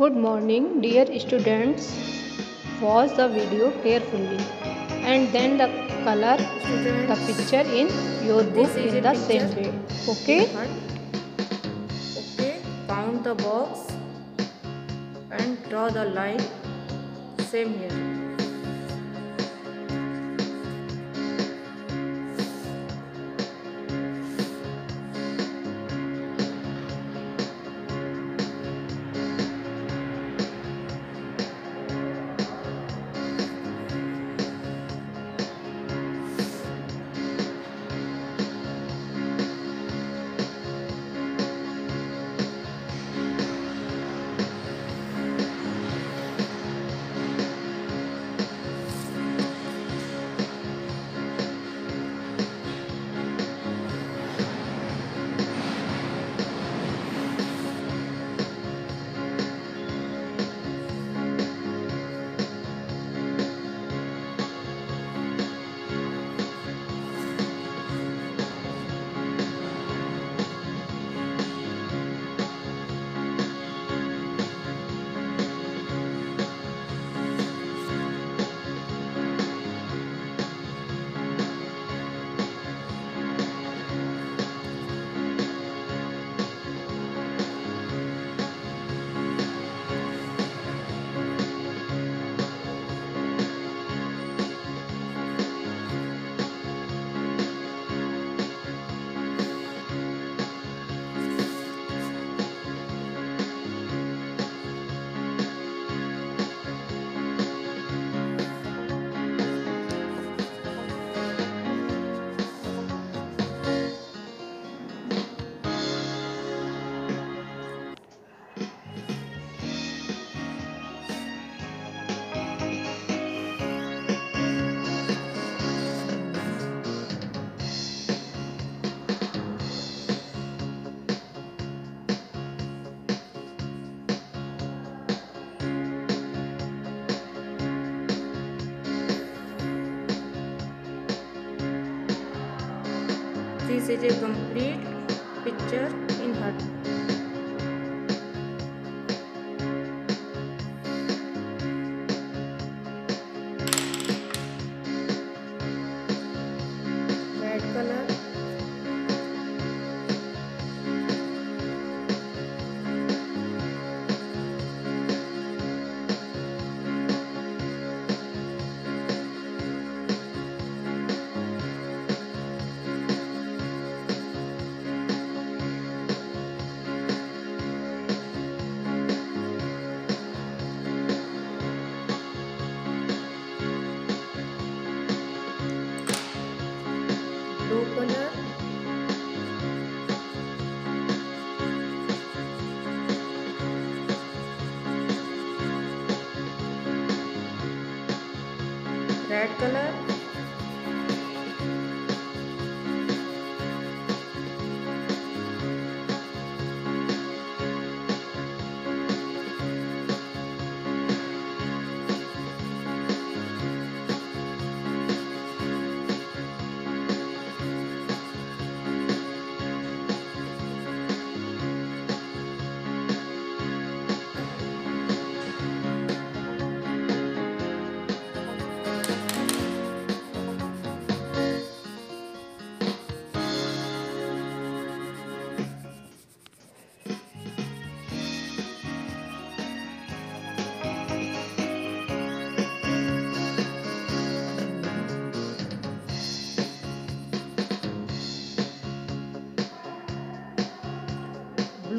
Good morning, dear students. Watch the video carefully and then the color the picture in your book in the same way. Okay? Okay, count the box and draw the line. Same here. This is a complete picture in hut. Blue color red color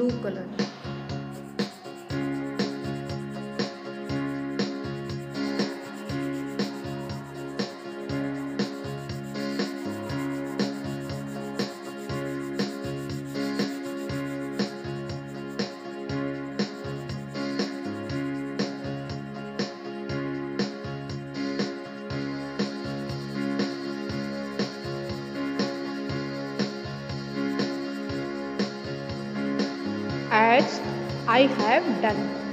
blue color As I have done.